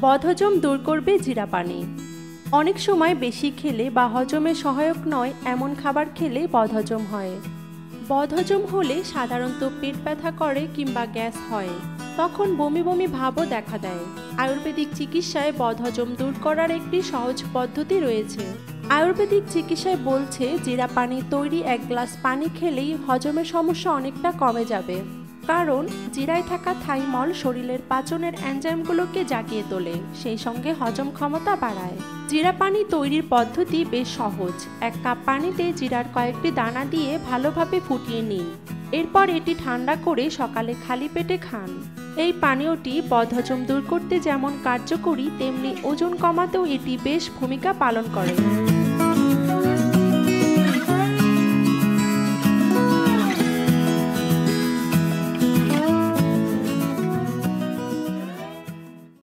বদহজম দূর করবে জিরা পানি অনেক সময় বেশি খেলে বা হজমে সহায়ক নয় এমন খাবার খেলে বদহজম হয়। বদহজম হলে সাধারণত পেট ব্যথা করে কিংবা গ্যাস হয়। তখন বমি বমি ভাবও দেখা দেয়। আয়ুর্বেদিক চিকিৎসায় বদহজম দূর করার একটি সহজ পদ্ধতি রয়েছে। আয়ুর্বেদিক চিকিৎসায় বলছে জিরা পানি তৈরি এক গ্লাস পানি খেলেই হজমের সমস্যা অনেকটা কমে যাবে। কারণ জিরায় থাকা থাইমল শরীরের পাচনের এনজাইমগুলোকে জাগিয়ে তোলে, সেই সঙ্গে হজম ক্ষমতা বাড়ায়। জিরা পানি তৈরির পদ্ধতি বেশ সহজ। এক কাপ পানিতে জিরার কয়েকটি দানা দিয়ে ভালোভাবে ফুটিয়ে নিন। এরপর এটি ঠান্ডা করে সকালে খালি পেটে খান। এই পানীয়টি বদহজম দূর করতে যেমন কার্যকরী, তেমনি ওজন কমাতেও এটি বেশ ভূমিকা পালন করে।